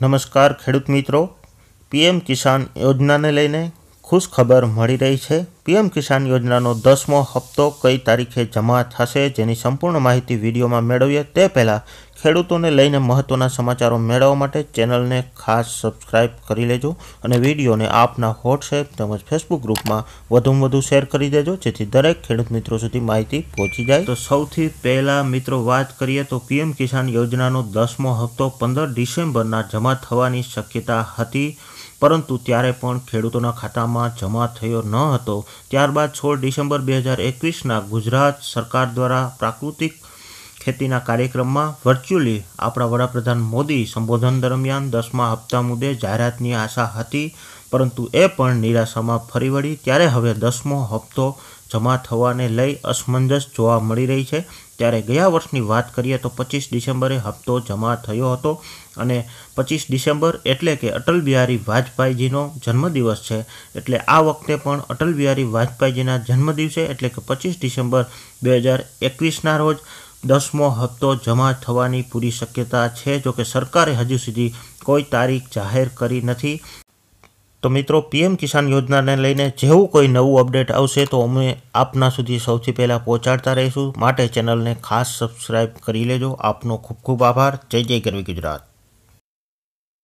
નમસ્કાર ખેડૂત મિત્રો પીએમ કિસાન યોજનાને લઈને ખુશ ખબર મળી રહી છે. પીએમ કિસાન યોજનાનો દસમો હપ્તો કઈ તારીખે જમા થશે જેની સંપૂર્ણ માહિતી વિડીયોમાં મેળવીએ તે પહેલાં ખેડૂતોને લઈને મહત્ત્વના સમાચારો મેળવવા માટે ચેનલને ખાસ સબસ્ક્રાઇબ કરી લેજો અને વિડીયોને આપના વોટ્સએપ તેમજ ફેસબુક ગ્રુપમાં વધુમાં વધુ શેર કરી દેજો, જેથી દરેક ખેડૂત મિત્રો સુધી માહિતી પહોંચી જાય. તો સૌથી પહેલાં મિત્રો વાત કરીએ તો પીએમ કિસાન યોજનાનો દસમો હપ્તો પંદર ડિસેમ્બરના જમા થવાની શક્યતા હતી. પરંતુ ત્યારે પણ ખેડૂતોના ખાતામાં જમા થયો ન હતો. ત્યારબાદ સોળ ડિસેમ્બર બે હજાર એકવીસના ગુજરાત સરકાર દ્વારા પ્રાકૃતિક ખેતીના કાર્યક્રમમાં વર્ચ્યુઅલી આપણા વડાપ્રધાન મોદી સંબોધન દરમિયાન દસમા હપ્તા મુદ્દે જાહેરાતની આશા હતી, પરંતુ એ પણ નિરાશામાં ફરી વળી. ત્યારે હવે દસમો હપ્તો જમા થવાને લઈ અસમંજસ જોવા મળી રહી છે. ત્યારે ગયા વર્ષની વાત કરીએ તો પચીસ ડિસેમ્બરે હપ્તો જમા થયો હતો અને પચીસ ડિસેમ્બર એટલે કે અટલ બિહારી વાજપેયીજીનો જન્મદિવસ છે. એટલે આ વખતે પણ અટલ બિહારી વાજપેયીજીના જન્મદિવસે એટલે કે પચીસ ડિસેમ્બર બે હજાર એકવીસના રોજ દસમો હપ્તો જમા થવાની પૂરી શક્યતા છે જોકે સરકારે હજુ સુધી કોઈ તારીખ જાહેર કરી નથી. તો મિત્રો, પીએમ કિસાન યોજનાને લઈને જેવું કોઈ નવું અપડેટ આવશે તો અમે આપના સુધી સૌથી પહેલાં પહોંચાડતા રહીશું. માટે ચેનલને ખાસ સબસ્ક્રાઈબ કરી લેજો. આપનો ખૂબ ખૂબ આભાર. જય જય ગરવી ગુજરાત.